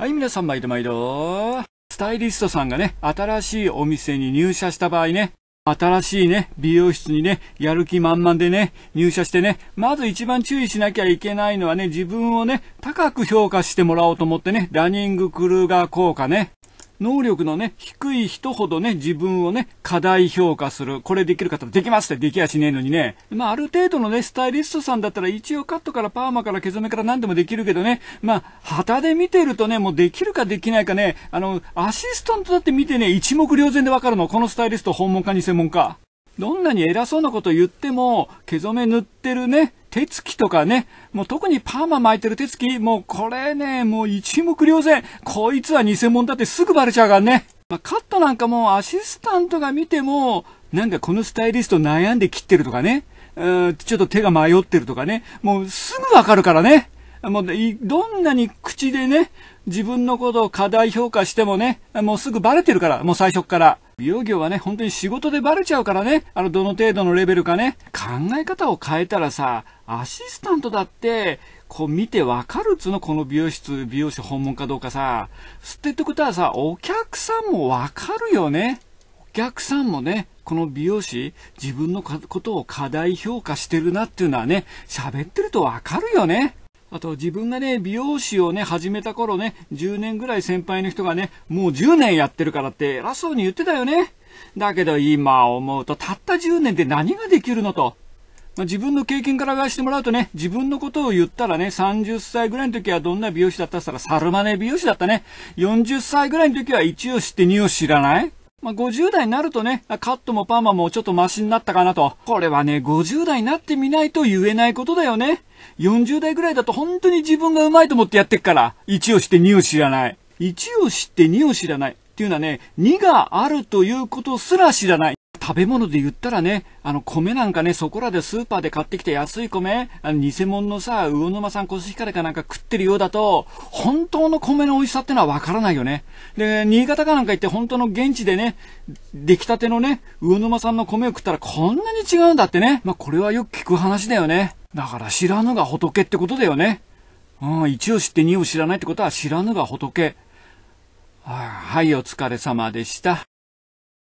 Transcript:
はい、皆さん毎度毎度。スタイリストさんがね、新しいお店に入社した場合ね、新しいね、美容室にね、やる気満々でね、入社してね、まず一番注意しなきゃいけないのはね、自分をね、高く評価してもらおうと思ってね、ラニングクルーガー効果ね、能力のね、低い人ほどね、自分をね、過大評価する。これできる方できますってできやしねえのにね。まあ、ある程度のね、スタイリストさんだったら一応カットからパーマから毛染めから何でもできるけどね。まあ、旗で見てるとね、もうできるかできないかね、あの、アシスタントだって見てね、一目瞭然でわかるの。このスタイリスト本門か偽物か。どんなに偉そうなこと言っても、毛染め塗ってるね、手つきとかね、もう特にパーマ巻いてる手つき、もうこれね、もう一目瞭然。こいつは偽物だってすぐバレちゃうからね。まあ、カットなんかもアシスタントが見ても、なんかこのスタイリスト悩んで切ってるとかね、うんちょっと手が迷ってるとかね、もうすぐわかるからね。もうどんなに口でね、自分のことを過大評価してもね、もうすぐバレてるから、もう最初から。美容業はね、本当に仕事でバレちゃうからね、あの、どの程度のレベルかね、考え方を変えたらさ、アシスタントだって、こう見てわかるっつうの、この美容室、美容師訪問かどうかさ。吸ってってことはさ、お客さんもわかるよね。お客さんもね、この美容師、自分のことを過大評価してるなっていうのはね、喋ってるとわかるよね。あと自分がね、美容師をね、始めた頃ね、10年ぐらい先輩の人がね、もう10年やってるからって偉そうに言ってたよね。だけど今思うと、たった10年で何ができるのと。まあ、自分の経験から言わせてもらうとね、自分のことを言ったらね、30歳ぐらいの時はどんな美容師だったったら、サルマネ美容師だったね。40歳ぐらいの時は1を知って2を知らないまあ、50代になるとね、カットもパーマもちょっとマシになったかなと。これはね、50代になってみないと言えないことだよね。40代ぐらいだと本当に自分がうまいと思ってやってっから、1を知って2を知らない。1を知って2を知らない。っていうのはね、2があるということすら知らない。食べ物で言ったらね、あの、米なんかね、そこらでスーパーで買ってきて安い米、あの、偽物のさ、魚沼産コシヒカリかなんか食ってるようだと、本当の米の美味しさってのはわからないよね。で、新潟かなんか行って本当の現地でね、出来たてのね、魚沼産の米を食ったらこんなに違うんだってね。まあ、これはよく聞く話だよね。だから知らぬが仏ってことだよね。うん、1を知って2を知らないってことは知らぬが仏。はい、お疲れ様でした。